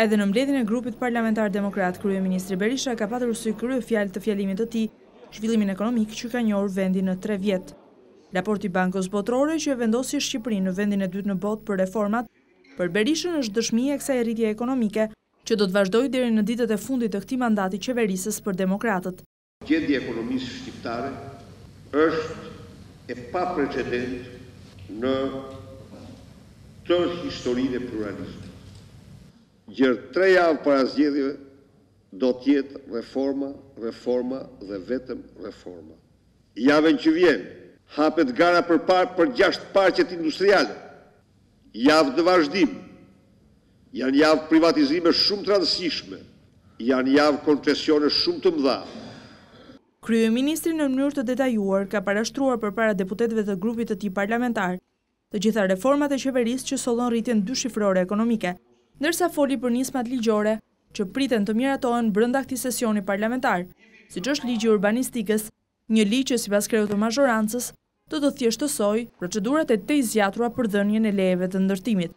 Edhe në mbledhjen e grupit parlamentar demokrat, kryeministri Berisha ka patur si kryefjalë të fjalimit të tij zhvillimin ekonomik që ka njohur vendi në 3 vjet. Raporti i Bankës Botërore që e vendosi Shqipërinë në vendin e dytë në botë për reformat, për Berishën është dëshmi e kësaj rritjeje ekonomike që do të vazhdojë deri në ditët e fundit të këtij mandati qeverisës për demokratët. Gjendja e ekonomisë shqiptare është e paprecedentë në tërë historinë e pluralizmit. Gjer tre javë para zgjedhjeve do të jetë reforma, reforma dhe vetëm reforma. Javën që vjen hapet gara për parë për gjashtë parqet industriale, Javët në vazhdim, janë javë privatizime shumë të rëndësishme, janë javë koncesione shumë të mëdha. Kryeministri në mënyrë të detajuar ka parashtruar përpara deputetëve të grupit të tij parlamentar të gjitha reformat e qeverisë që sollën rritjen dyshifrore ekonomike, ndërsa foli për nismat ligjore që priten të miratohen brenda këtij sesioni parlamentar, siç është ligji i urbanistikës, një ligj që sipas kreut të mazhorancës, do të thjeshtësojë procedurat e tejzgjatura për dhënien e lejeve të ndërtimit.